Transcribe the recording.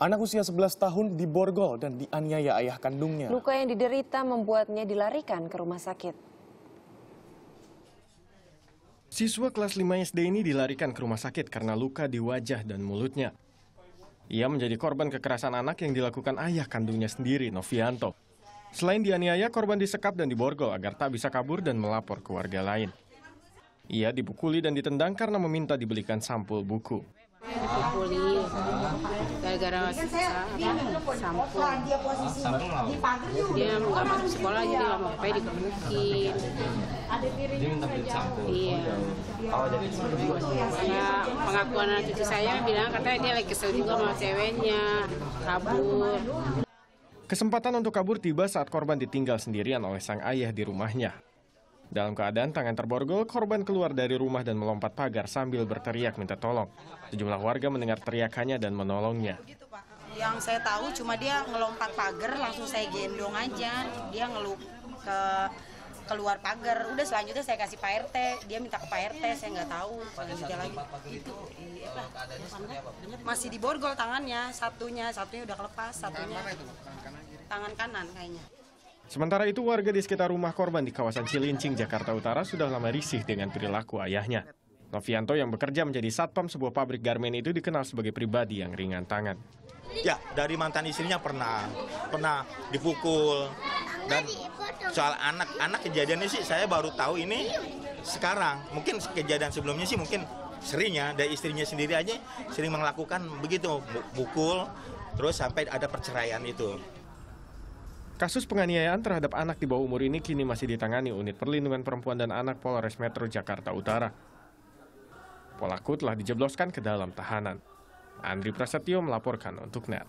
Anak usia 11 tahun diborgol dan dianiaya ayah kandungnya. Luka yang diderita membuatnya dilarikan ke rumah sakit. Siswa kelas 5 SD ini dilarikan ke rumah sakit karena luka di wajah dan mulutnya. Ia menjadi korban kekerasan anak yang dilakukan ayah kandungnya sendiri, Novianto. Selain dianiaya, korban disekap dan diborgol agar tak bisa kabur dan melapor ke warga lain. Ia dipukuli dan ditendang karena meminta dibelikan sampul buku. Dipukuli gara-gara apa, sampul. dia nggak masuk sekolah jadi nggak mau pakai dikebukin iya. Ya pengakuan anak cucu saya bilang katanya dia lagi kesel juga sama ceweknya. Kabur. Kesempatan untuk kabur tiba saat korban ditinggal sendirian oleh sang ayah di rumahnya. Dalam keadaan tangan terborgol, korban keluar dari rumah dan melompat pagar sambil berteriak minta tolong. Sejumlah warga mendengar teriakannya dan menolongnya. gitu pak. Yang saya tahu cuma dia ngelompat pagar langsung saya gendong aja. Dia ngelup ke keluar pagar. Udah selanjutnya saya kasih pak rt dia minta ke pak rt saya nggak tahu. Selanjutnya lagi. Itu iya, apa? masih diborgol tangannya. Satunya satunya udah kelepas satunya. Tangan kanan kayaknya Sementara itu warga di sekitar rumah korban di kawasan Cilincing, Jakarta Utara sudah lama risih dengan perilaku ayahnya. Novianto yang bekerja menjadi satpam sebuah pabrik garmen itu dikenal sebagai pribadi yang ringan tangan. Ya, dari mantan istrinya pernah, pernah dipukul. Dan soal anak, anak kejadiannya sih saya baru tahu ini sekarang. Mungkin kejadian sebelumnya sih mungkin seringnya dari istrinya sendiri aja sering melakukan begitu, pukul, terus sampai ada perceraian itu. Kasus penganiayaan terhadap anak di bawah umur ini kini masih ditangani Unit Perlindungan Perempuan dan Anak Polres Metro Jakarta Utara. Pelaku telah dijebloskan ke dalam tahanan. Andri Prasetyo melaporkan untuk NET.